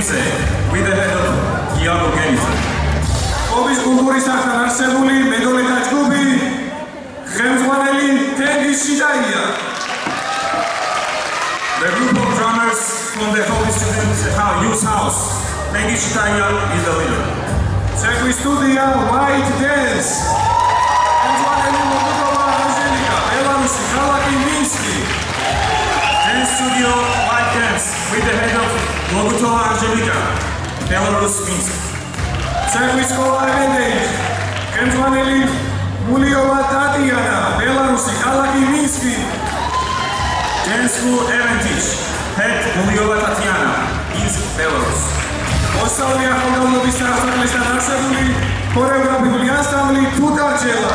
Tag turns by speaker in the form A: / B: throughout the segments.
A: Κίνιτσε, βίδετε το
B: του, Γιάννου Κίνιτσε. Κόμπης The group of drummers from the Holy Students Youth House, Tengi is the winner.
A: Czech Studia, White Dance.
B: Dance Studio, White Dance, with the head of მოგწონა არჟემიკა ბელარუსი
A: მის სერვის კოლაბენდეის კენტვანელი მულიოვა ტატიანა ბელარუსი ქალაქი მინსკი
B: ენსკუ ევენტიშ ჰეთ მულიოვა ტატიანა ის ბელარუსი
A: ოსალია ხალხობის სასახლის დასახლებული ქორეოგრაფიული ანსამბლი თუტარჯელა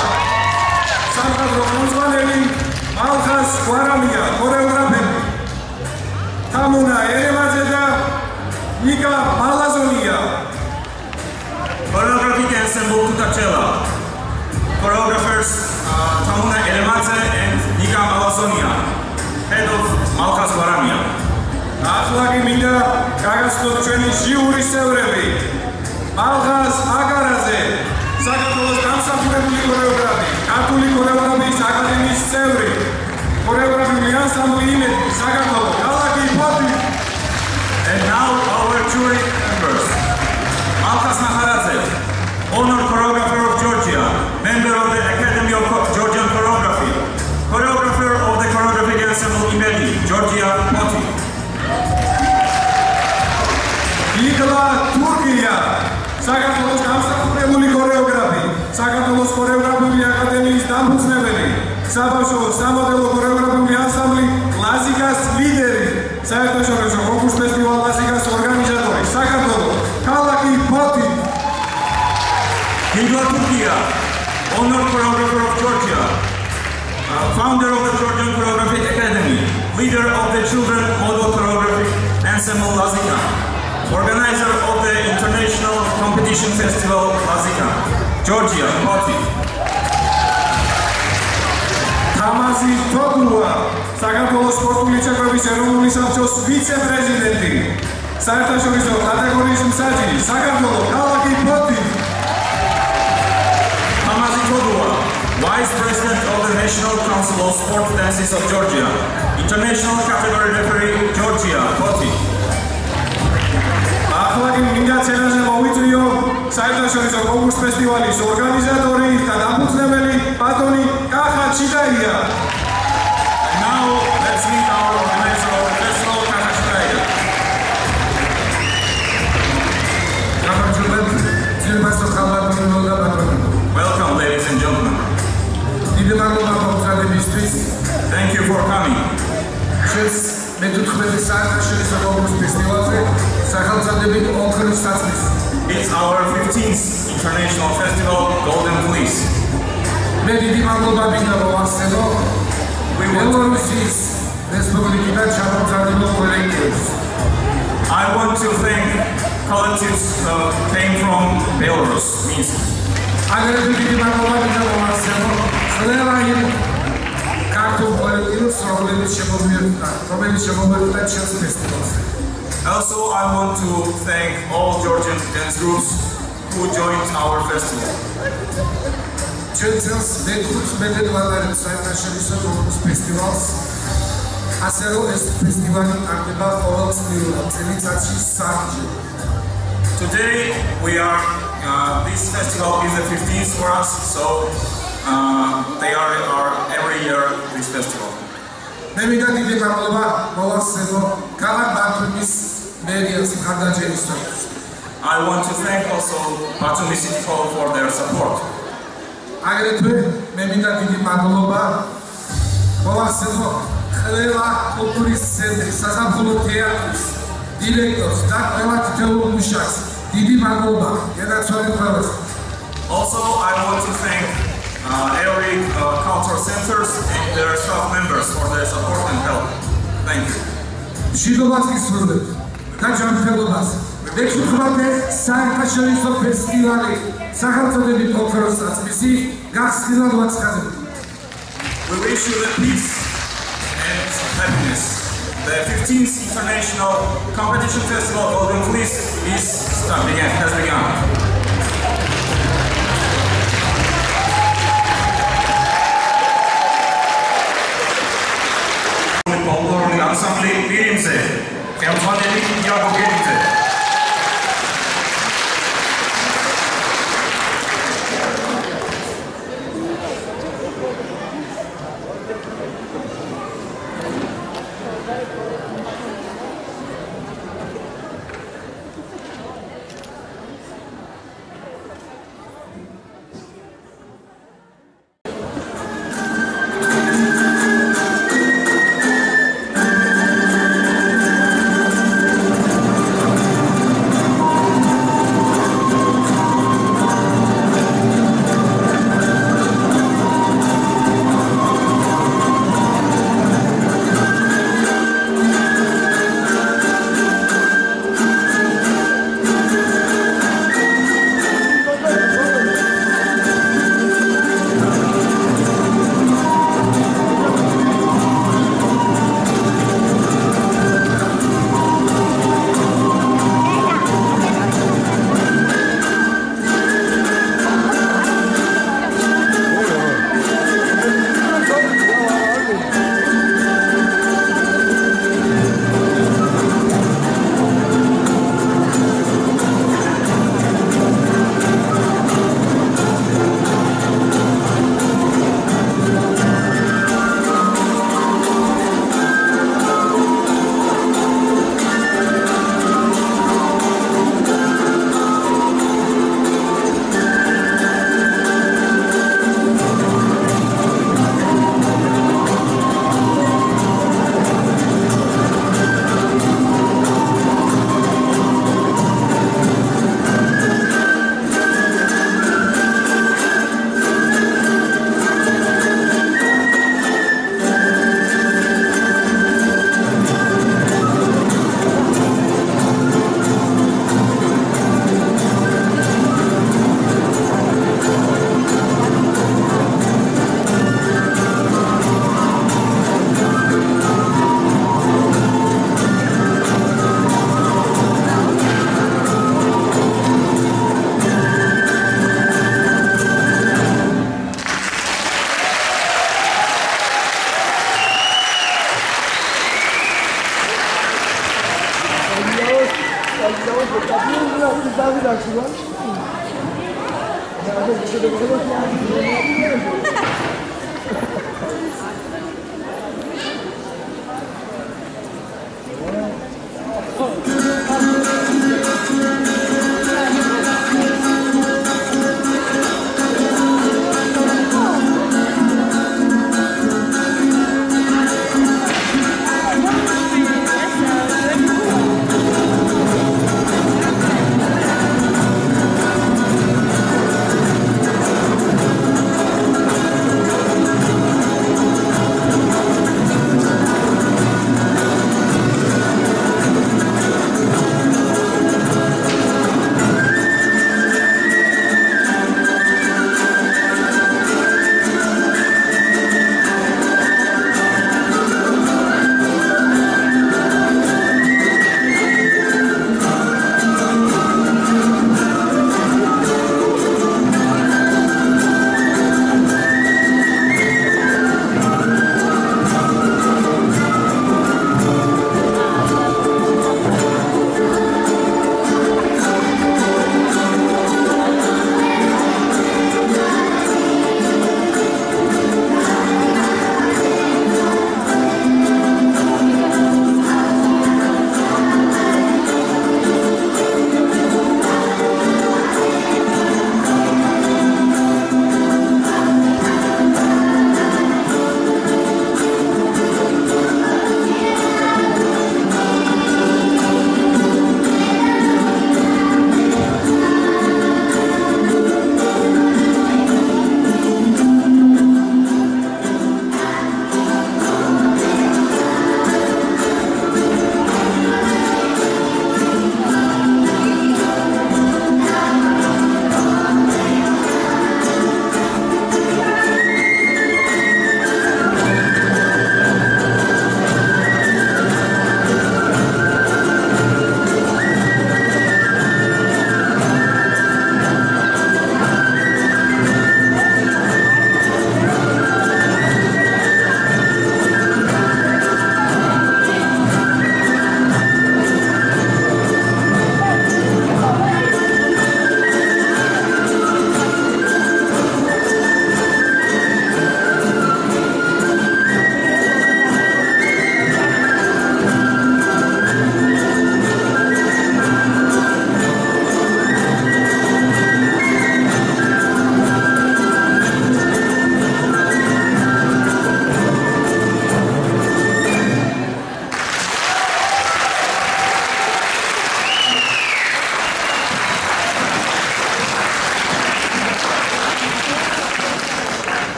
A: სამხედრო ხელმძღვანელი მალხას ყარამია ქორეოგრაფი თამუნა ერევაძე და ნიკა
B: ბალაზონია. ქორეოგრაფი ენსემბლ თუტაჩელა. ქორეოგრაფერს თამუნა ერევაძე და ნიკა ბალაზონია. ჰედ ოფ მალკას ვარამია.
A: ახლა კი მინდა გაგასწროთ ჩვენი ჟიურის წევრები. მალხას აგარაძე, საქართველოს გამსახურებული ქორეოგრაფი, ქართული ქორეოგრაფიის აკადემიის წევრი, ქორეოგრაფი მიანსამბლი იმედი საქართველოს
B: And now our jury members. Alkas Maharadze, honor choreographer of Georgia, member of the Academy of Georgian Choreography, choreographer of the choreography ensemble Imeni, Georgia Poti.
A: Igla Turkia, საქართველოს განსაკუთრებული ქორეოგრაფი, საქართველოს ქორეოგრაფიული აკადემიის დამფუძნებელი, საბავშვო სამოდელო ქორეოგრაფიული ანსამბლი კლასიკას ლიდერი, საქართველოს კონკურს ფესტივალ
B: Latvia, honor choreographer of Georgia, uh, founder of the Georgian Choreography Academy, leader of the Children Model Choreography Ensemble Lazika, organizer of the International Competition Festival Lazika, Georgia, Latvia.
A: Tamazi Toglua, საქართველოს სპორტული ჩემპიონის ეროვნული საბჭოს ვიცე-პრეზიდენტი. საერთაშორისო კატეგორიის მსაჯი, საქართველოს ქალაქი ფოთი.
B: Vice President of the National Council of Sport Dances of Georgia. International Category Referee Georgia,
A: Koti. ახლავე მინდა ცენტრზე მოვიწვიო საერთაშორისო კონკურს ფესტივალის ორგანიზატორი და დამფუძნებელი ბატონი კახა ჩიდაია.
B: Now let's meet our It's our 15th international festival, Golden Fleece. We I want to thank colleagues uh, who came from Belarus, Minsk.
C: i to give you my own name, Selena Apple Paralympics or Robin
B: Also, I want to thank all Georgian dance groups who joined our festival.
C: Children's Bedouins Bedouinların sayfaşarısı olmuş festivals. Asero es festivalin ardında olan Trinitatis
B: Today we are, uh, this festival is the 15th for us, so uh, they are in our every year this festival. I want to thank also Batumi City Hall for their support. Also, I want to thank uh, Arabic uh, culture centers and their staff members for their support and help. Thank you.
C: Žido Vaski Surda, Kačan Felobas, Gde čutvate sajn kačani so festivali, sahalca da bi pokrosac, misi, gakski nadvac kazim.
B: We wish you the peace and happiness. The 15th International Competition Festival of Golden Fleece is starting, has begun. ansambli Birimse, Kemfadeli Yakup Yedik'te.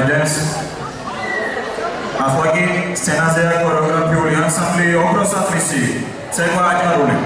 B: Αφού Αφόγη, στενάζε κορογραφιούλη, αν σαν ο όγκρος αθλησί, τσέκο Αγιαρούλη.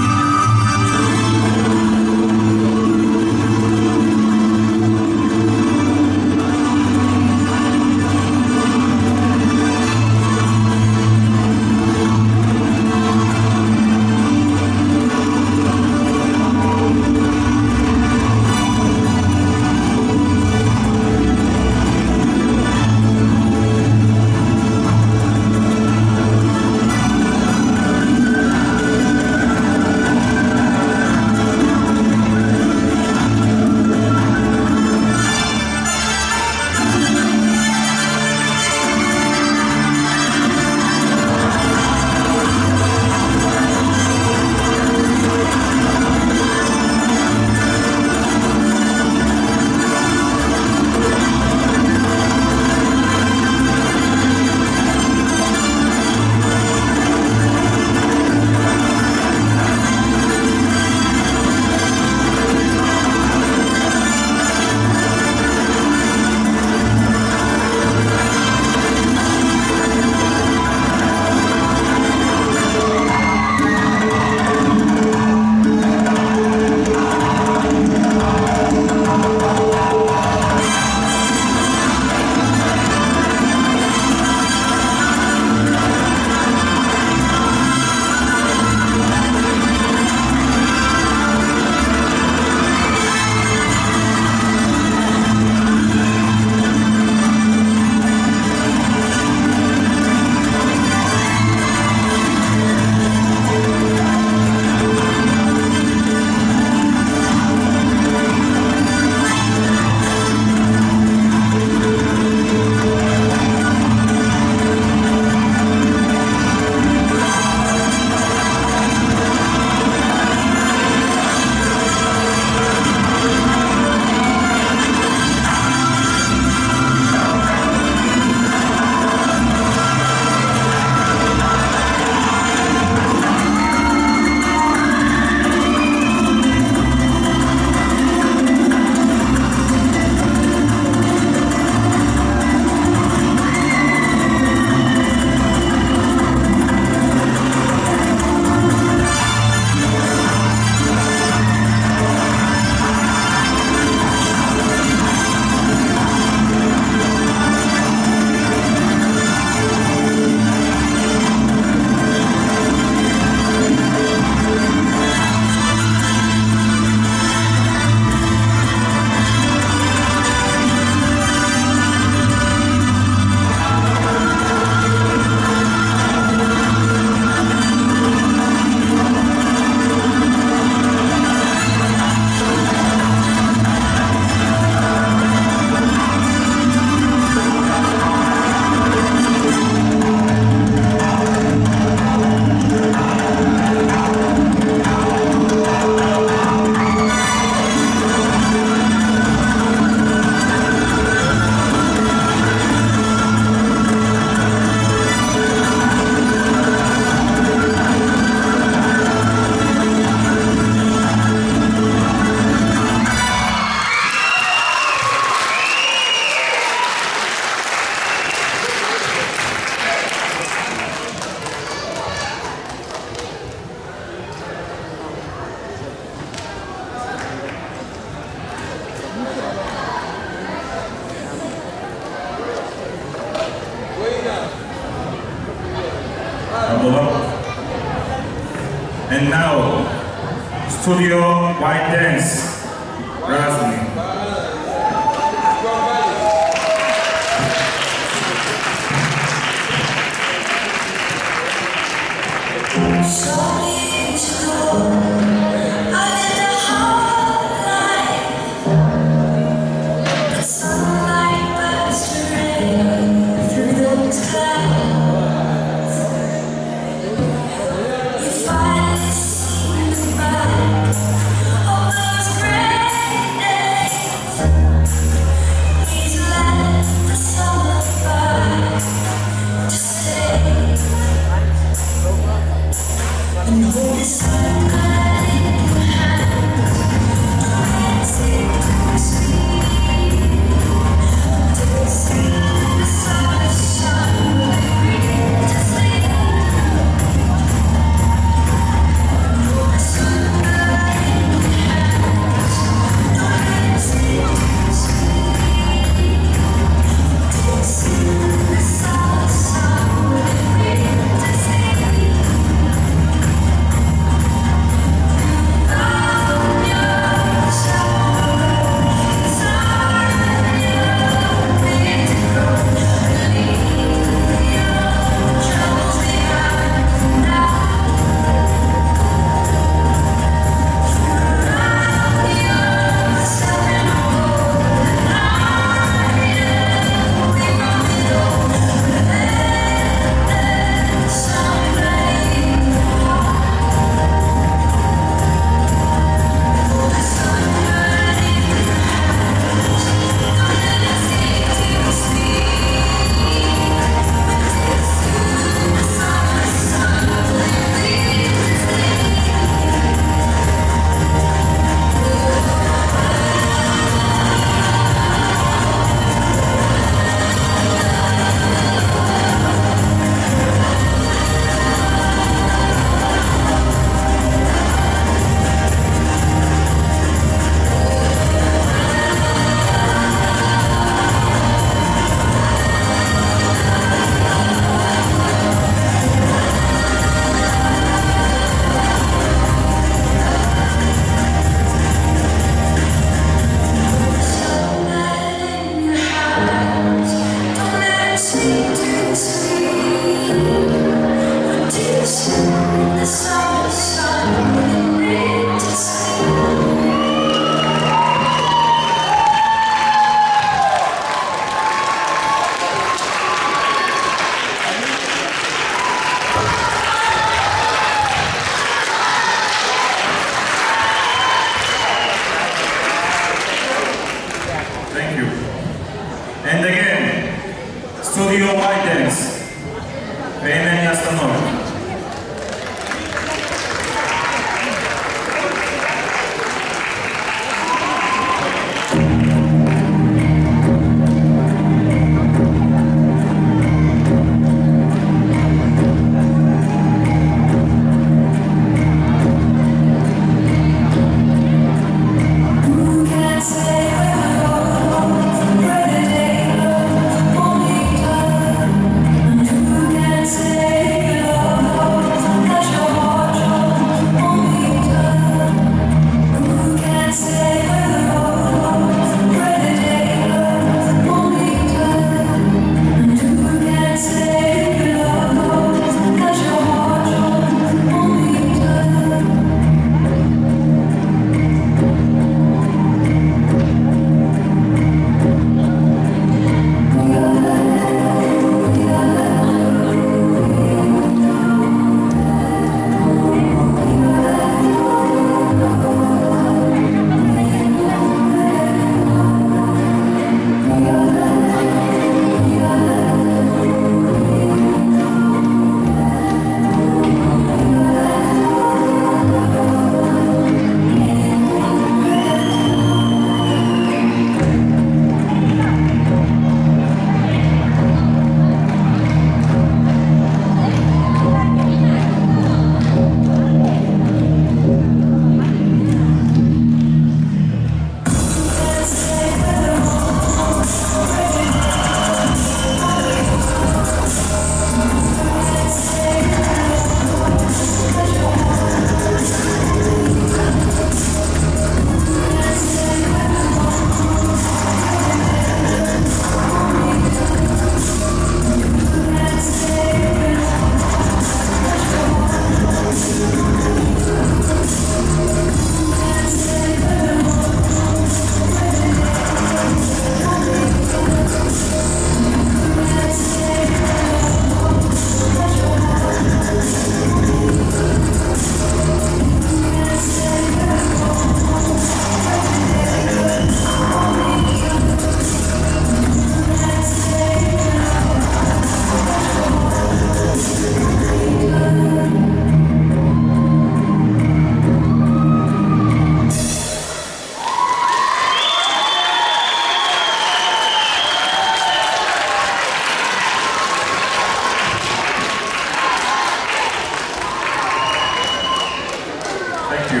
D: Thank
B: you.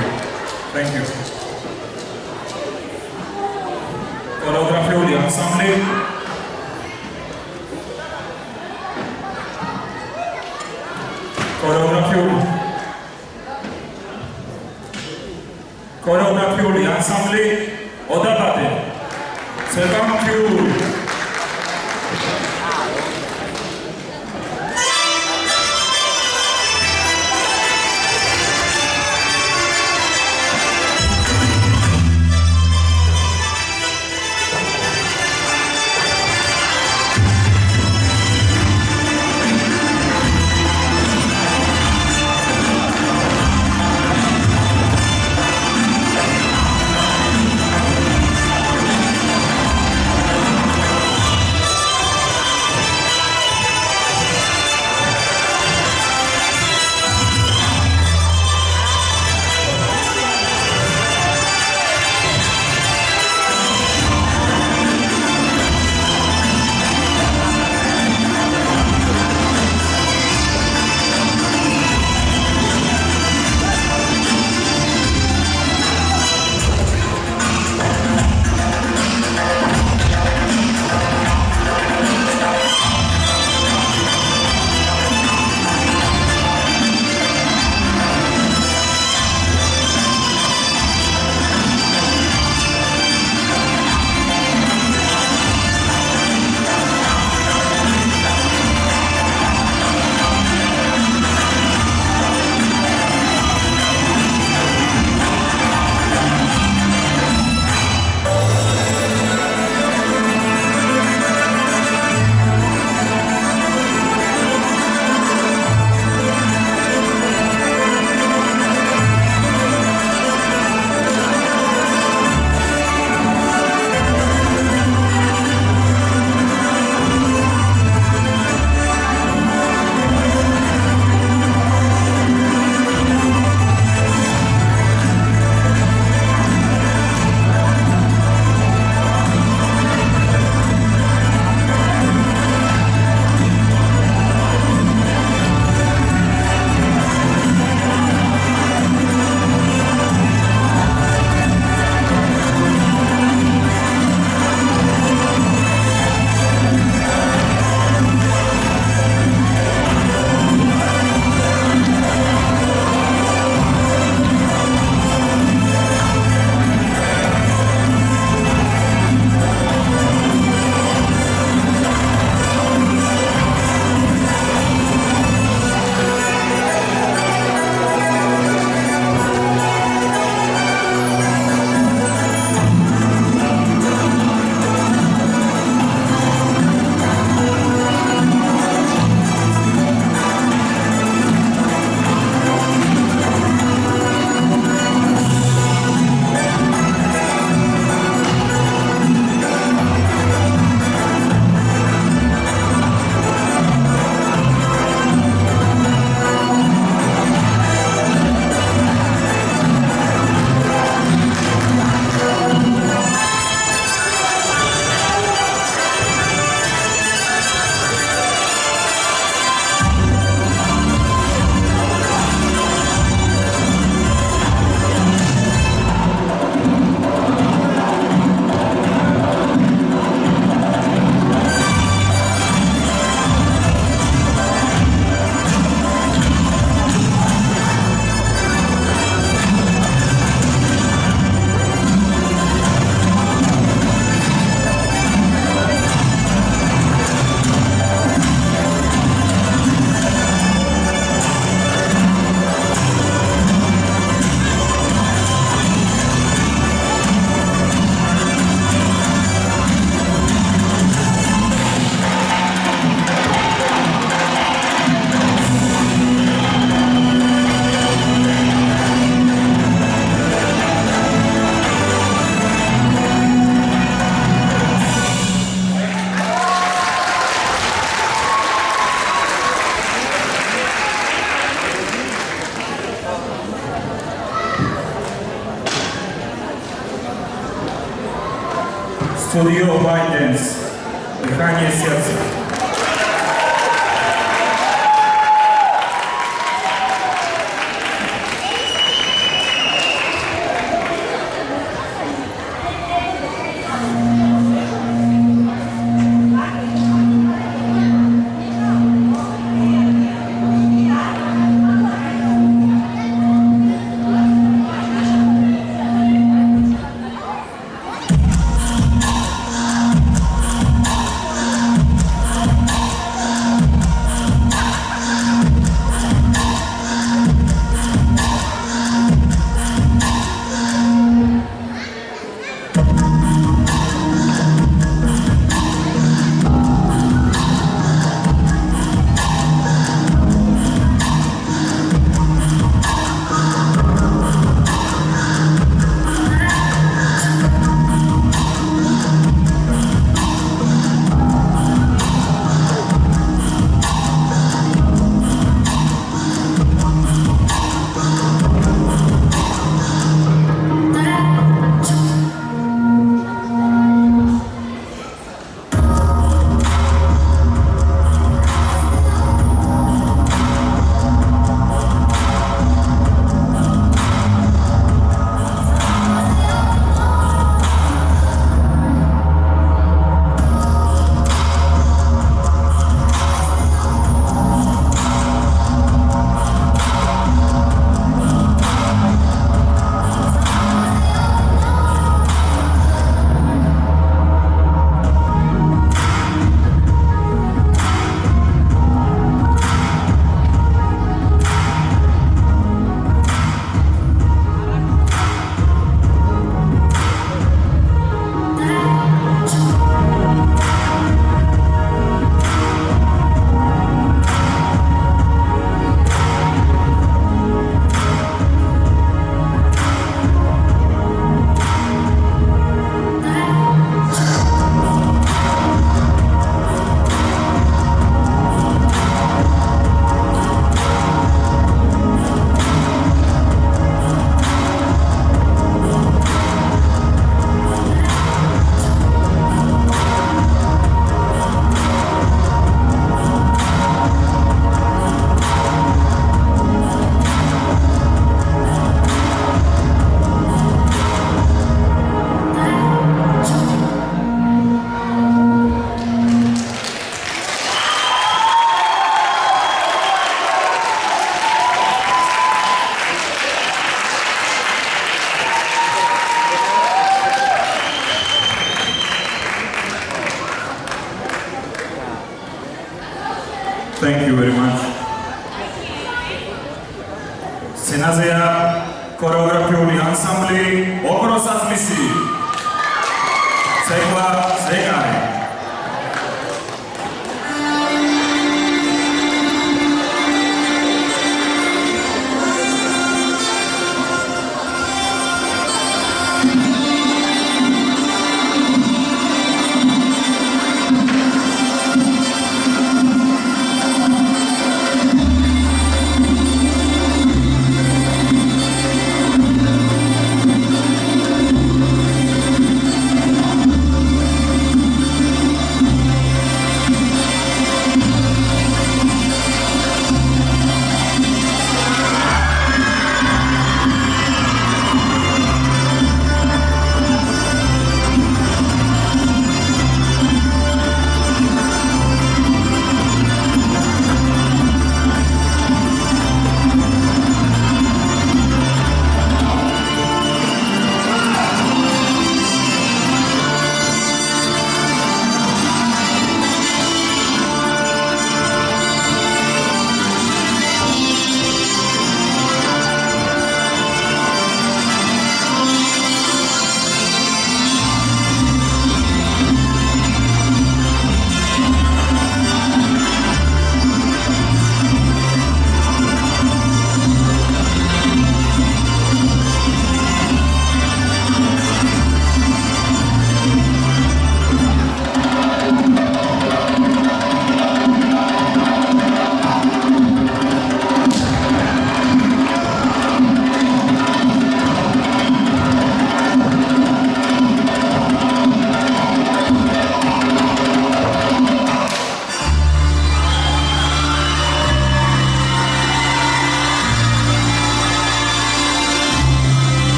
B: Thank you.
E: Coreografie de l'ensemble. Coreografie. Coreografie the l'ensemble.